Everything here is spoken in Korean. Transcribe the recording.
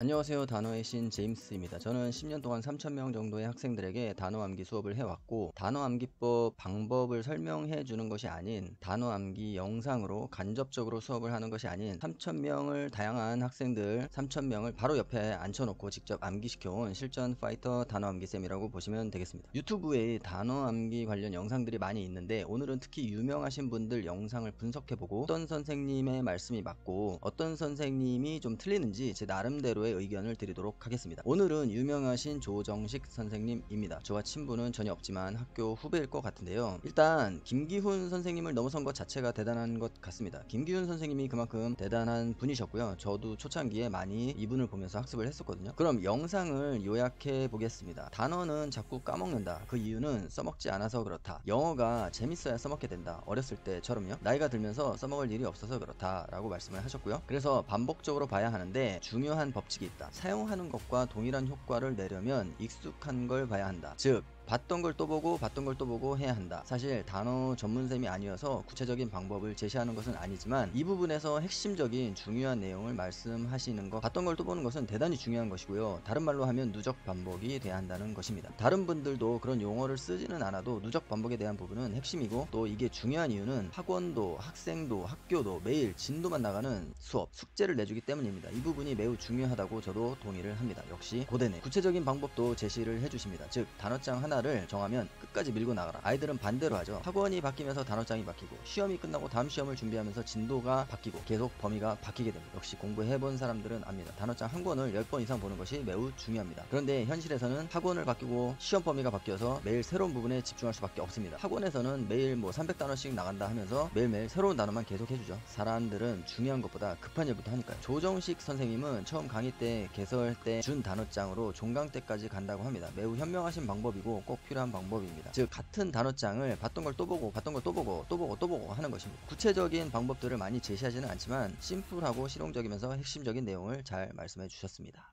안녕하세요. 단어의 신 제임스입니다. 저는 10년 동안 3,000명 정도의 학생들에게 단어 암기 수업을 해왔고, 단어 암기법 방법을 설명해 주는 것이 아닌, 단어 암기 영상으로 간접적으로 수업을 하는 것이 아닌, 3,000명을 다양한 학생들 3,000명을 바로 옆에 앉혀놓고 직접 암기시켜온 실전 파이터 단어 암기쌤이라고 보시면 되겠습니다. 유튜브에 단어 암기 관련 영상들이 많이 있는데, 오늘은 특히 유명하신 분들 영상을 분석해보고, 어떤 선생님의 말씀이 맞고, 어떤 선생님이 좀 틀리는지 제 나름대로의 의견을 드리도록 하겠습니다. 오늘은 유명하신 조정식 선생님입니다. 저와 친분은 전혀 없지만 학교 후배일 것 같은데요. 일단 김기훈 선생님을 넘어선 것 자체가 대단한 것 같습니다. 김기훈 선생님이 그만큼 대단한 분이셨고요. 저도 초창기에 많이 이분을 보면서 학습을 했었거든요. 그럼 영상을 요약해 보겠습니다. 단어는 자꾸 까먹는다. 그 이유는 써먹지 않아서 그렇다. 영어가 재밌어야 써먹게 된다. 어렸을 때처럼요. 나이가 들면서 써먹을 일이 없어서 그렇다라고 말씀을 하셨고요. 그래서 반복적으로 봐야 하는데 중요한 법칙 이 있다. 사용하는 것과 동일한 효과를 내려면 익숙한 걸 봐야 한다. 즉 봤던 걸 또 보고 봤던 걸 또 보고 해야 한다. 사실 단어 전문쌤이 아니어서 구체적인 방법을 제시하는 것은 아니지만 이 부분에서 핵심적인 중요한 내용을 말씀하시는 것 봤던 걸 또 보는 것은 대단히 중요한 것이고요. 다른 말로 하면 누적 반복이 돼야 한다는 것입니다. 다른 분들도 그런 용어를 쓰지는 않아도 누적 반복에 대한 부분은 핵심이고 또 이게 중요한 이유는 학원도 학생도 학교도 매일 진도만 나가는 수업 숙제를 내주기 때문입니다. 이 부분이 매우 중요하다고 저도 동의를 합니다. 역시 고대네 구체적인 방법도 제시를 해주십니다. 즉 단어장 하나 하나를 정하면 끝까지 밀고 나가라. 아이들은 반대로 하죠. 학원이 바뀌면서 단어장이 바뀌고 시험이 끝나고 다음 시험을 준비하면서 진도가 바뀌고 계속 범위가 바뀌게 됩니다. 역시 공부해본 사람들은 압니다. 단어장 한 권을 10번 이상 보는 것이 매우 중요합니다. 그런데 현실에서는 학원을 바뀌고 시험 범위가 바뀌어서 매일 새로운 부분에 집중할 수밖에 없습니다. 학원에서는 매일 뭐 300단어씩 나간다 하면서 매일매일 새로운 단어만 계속 해주죠. 사람들은 중요한 것보다 급한 일부터 하니까요. 조정식 선생님은 처음 강의 때 개설 때 준 단어장으로 종강 때까지 간다고 합니다. 매우 현명하신 방법이고 꼭 필요한 방법입니다. 즉 같은 단어장을 봤던 걸 또 보고 봤던 걸 또 보고 또 보고 또 보고 하는 것입니다. 구체적인 방법들을 많이 제시하지는 않지만 심플하고 실용적이면서 핵심적인 내용을 잘 말씀해 주셨습니다.